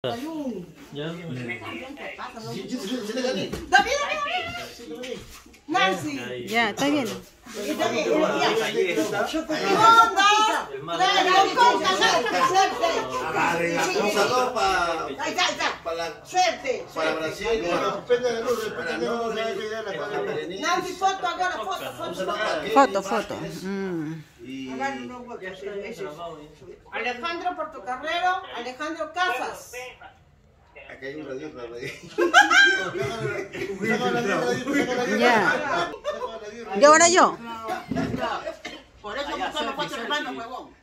David, David, David. Nancy. Ya, está bien. Y Un saludo para Ahí está, ahí está. para Suerte. para Brasil. Nancy, foto agora, foto, foto. Foto, foto. Mm. Ese. Alejandro Portocarrero, Alejandro Casas. acá hay un radio para birra. Ya. Y ahora yo. Por eso me son los cuatro hermanos, huevón.